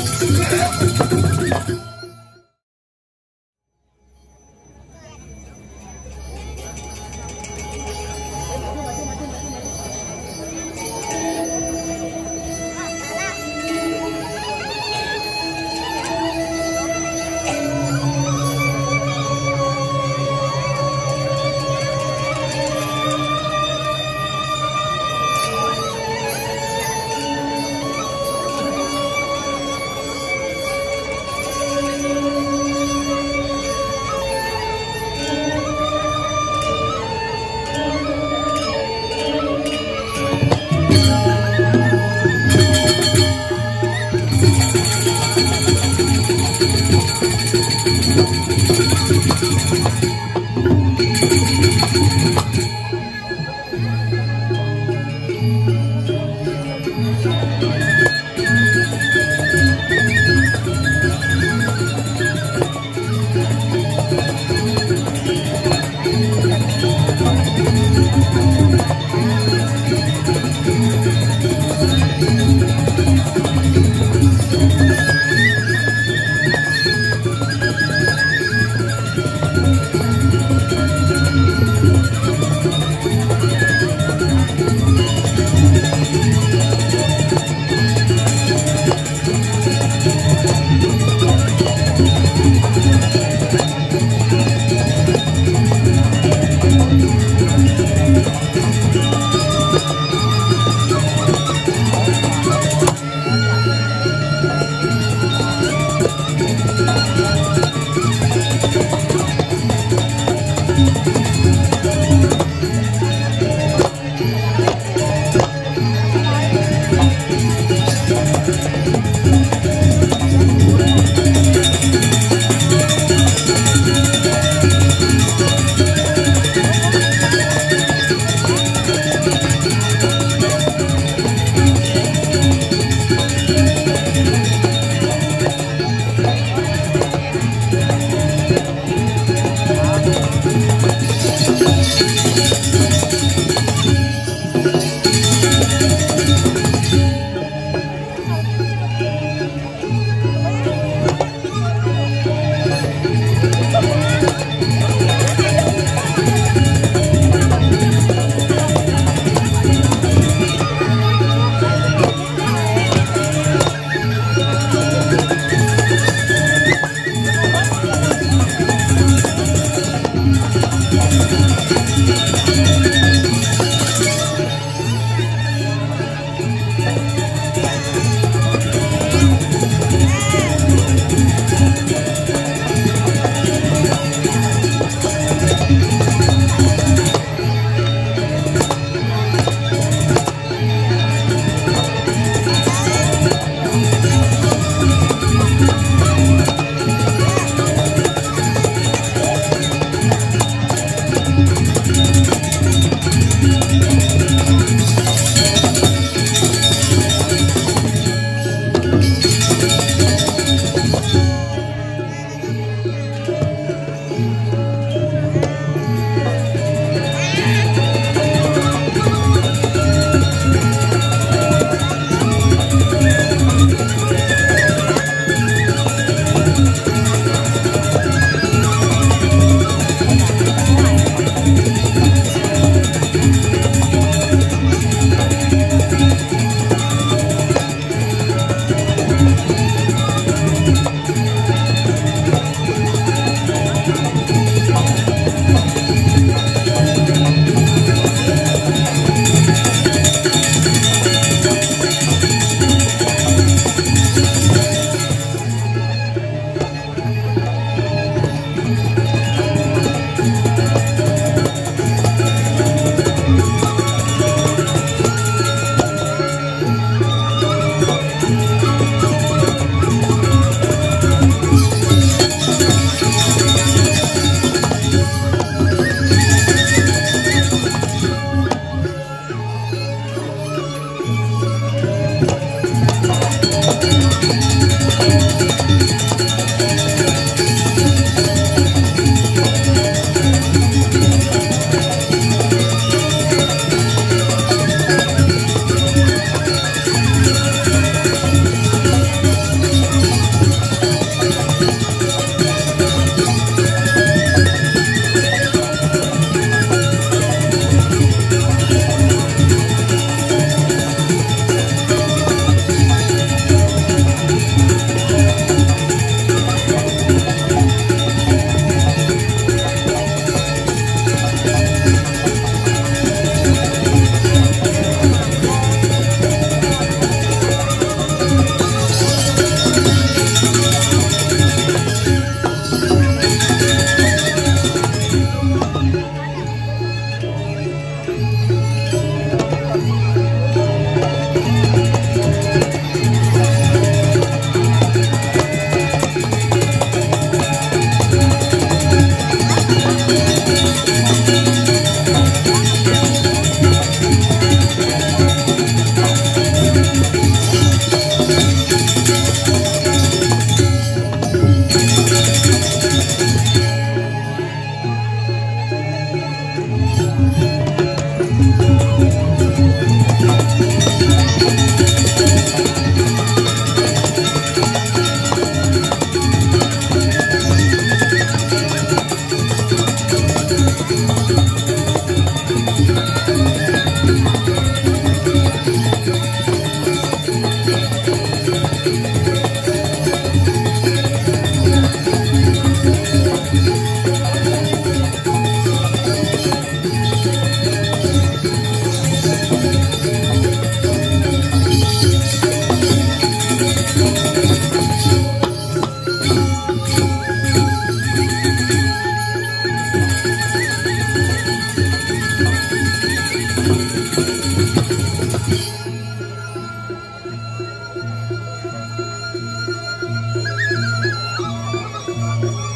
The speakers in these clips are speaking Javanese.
Música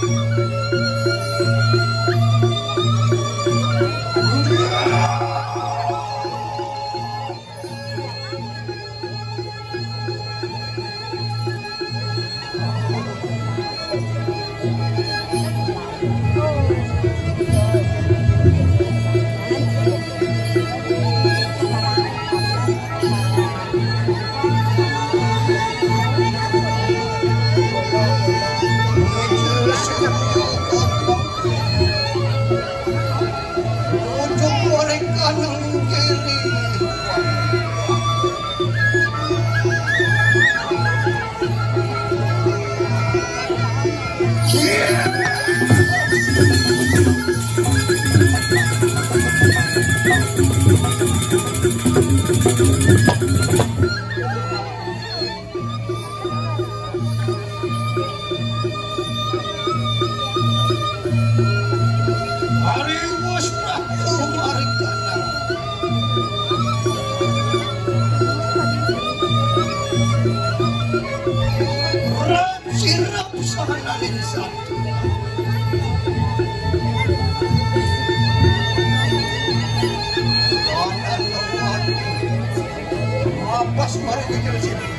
Música Yeah.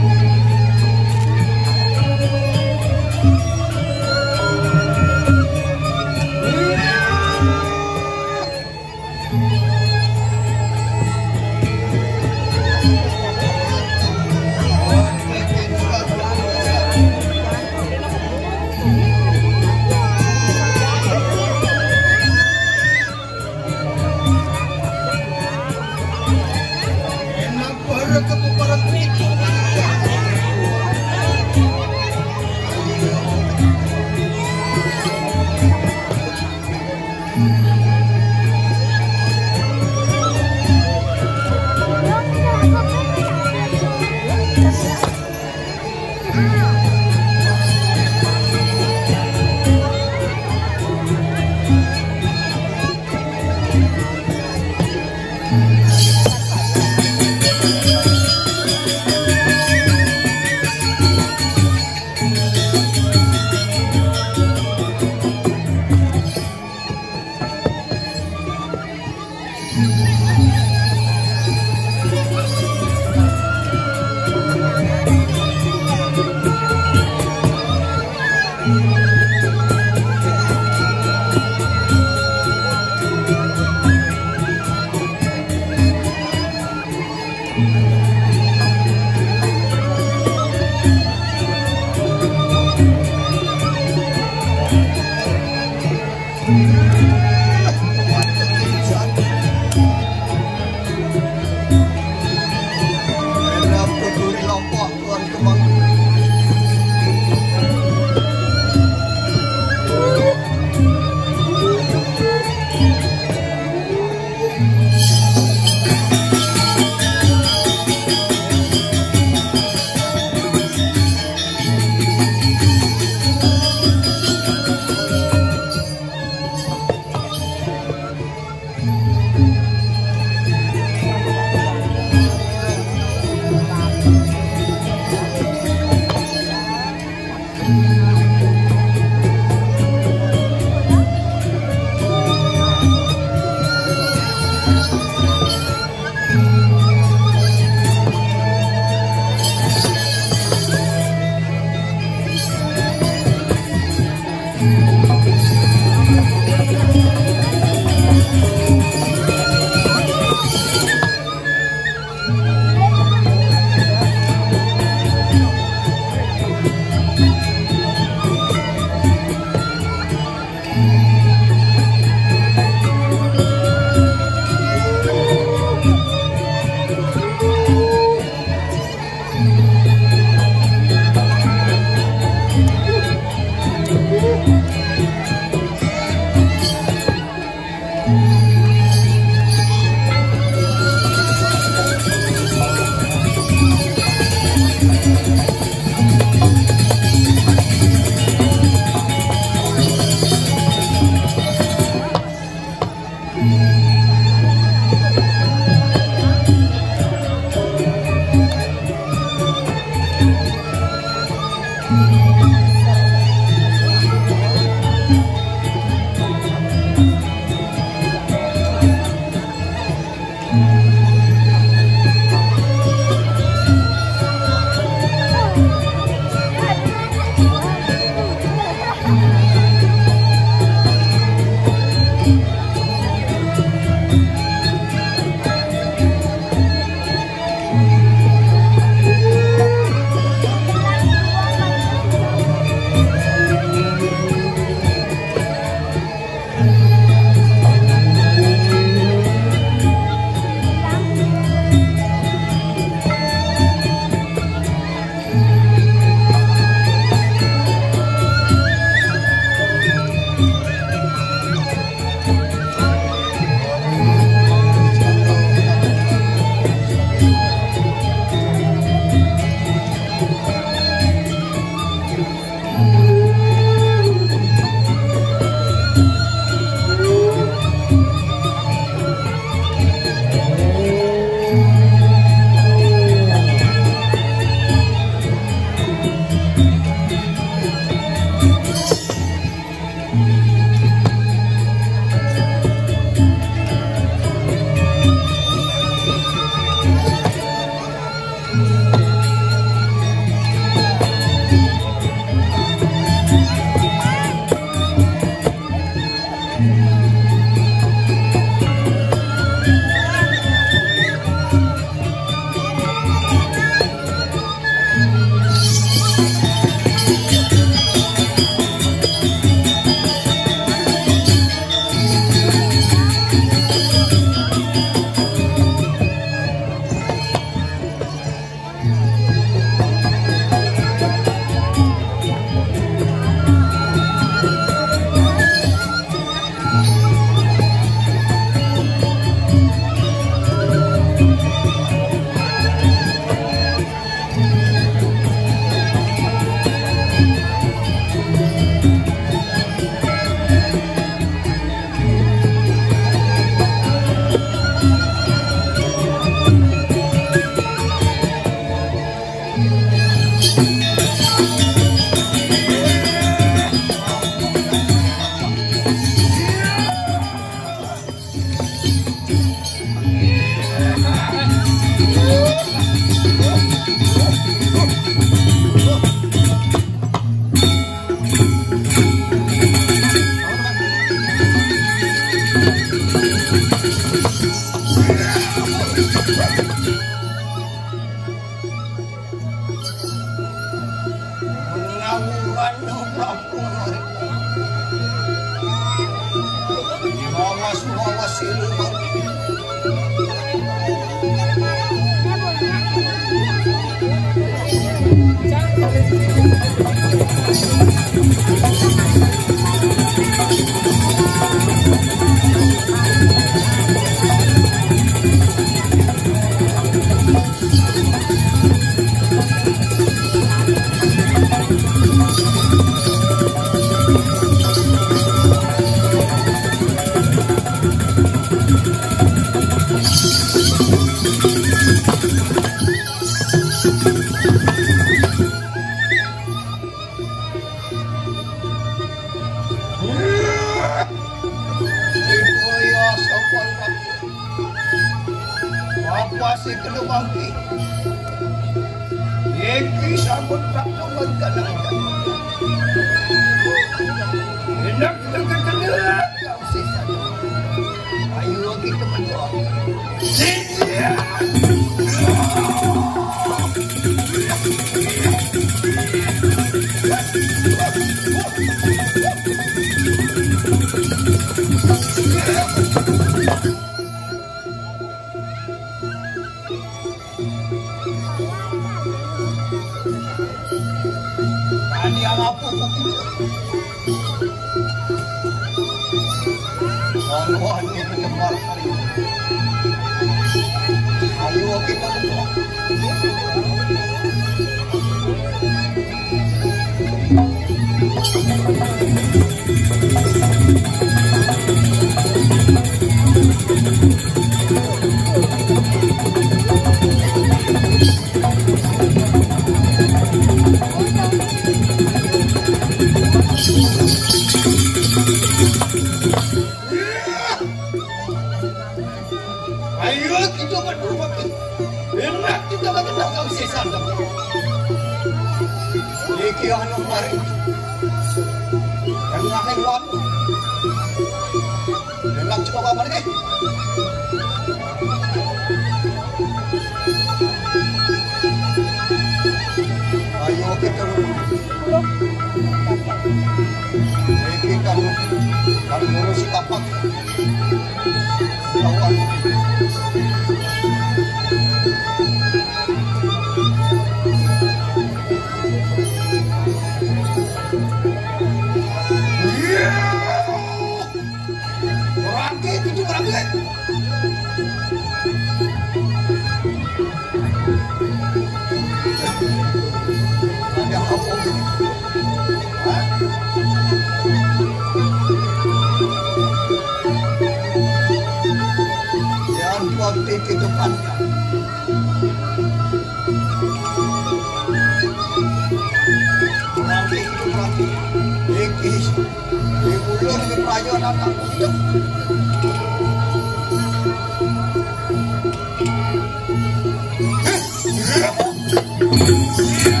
Música